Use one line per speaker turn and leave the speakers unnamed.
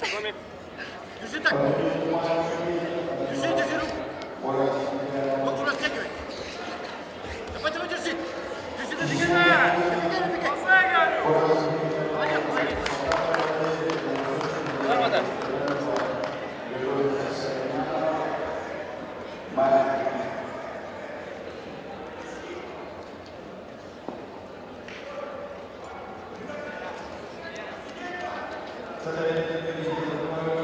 Düşü tak. Düşü düşürüm. Dokun できるようになる。